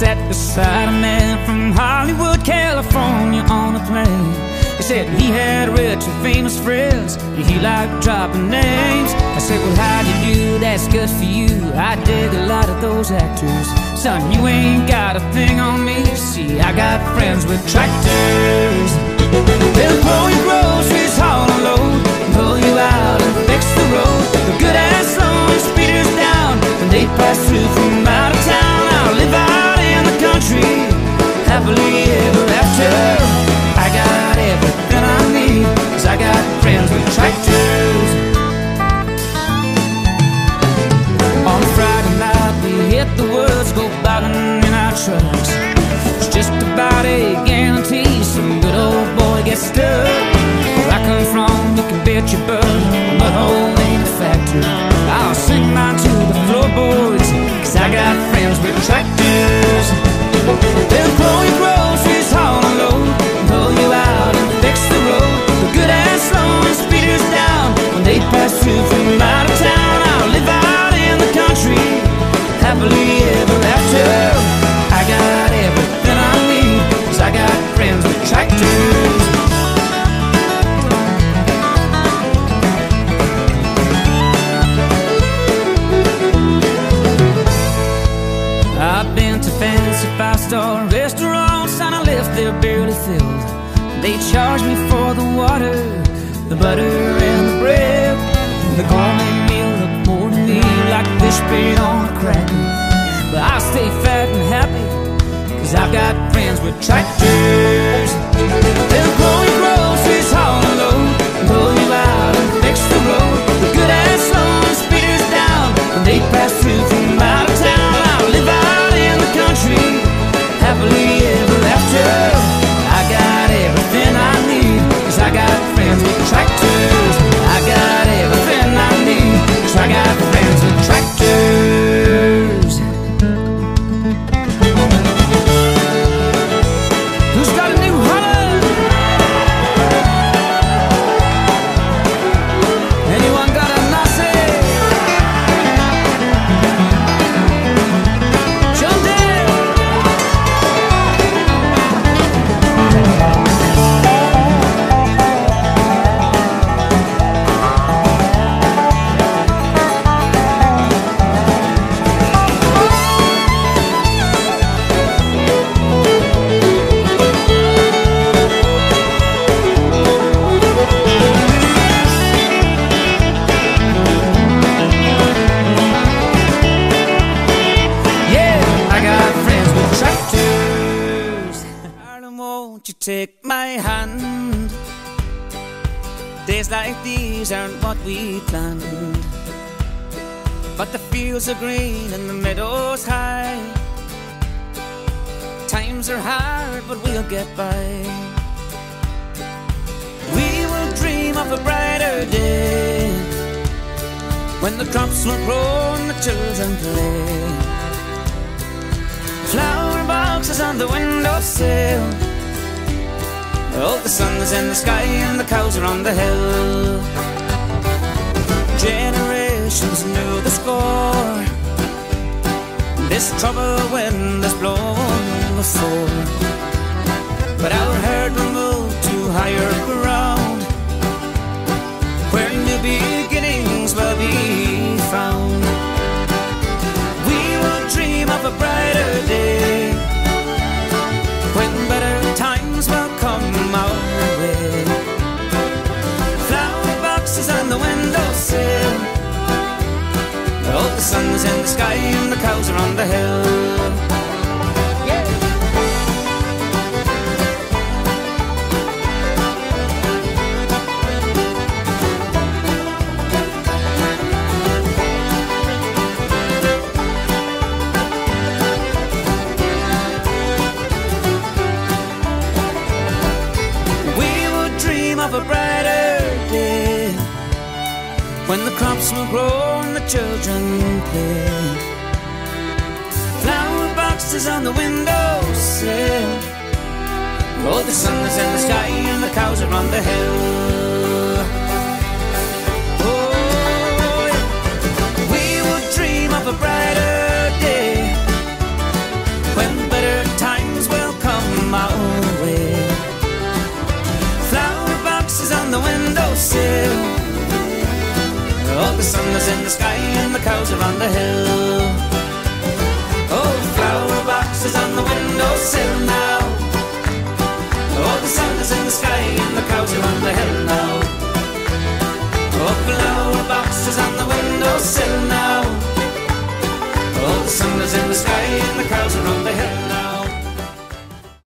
set beside a man from Hollywood, California on a plane. He said he had rich and famous friends, and he liked dropping names. I said, well, how do you do? That's good for you. I dig a lot of those actors. Son, you ain't got a thing on me. See, I got friends with tractors. They'll pull your groceries home. Ever after. I got everything I need, cause I got friends with tractors. Five-star restaurants and I left there barely filled. They charge me for the water, the butter and the bread. The gourmet meal look more to me like fish bait on a cracker. But I stay fat and happy, cause I've got friends with tractors. Won't you take my hand? Days like these aren't what we planned. But the fields are green and the meadows high. Times are hard, but we'll get by. We will dream of a brighter day when the crops will grow and the children play. Flower boxes on the windowsill. Oh, the sun is in the sky and the cows are on the hill. Generations knew the score. This trouble wind has blown before. But our herd will move to higher ground in the sky and the cows are on the hill. When the crops will grow and the children play. Flower boxes on the windowsill. Oh, the sun is in the sky and the cows are on the hill. Oh, yeah. we will dream of a brighter day when better times will come our way. Flower sun is in the sky and the cows are on the hill.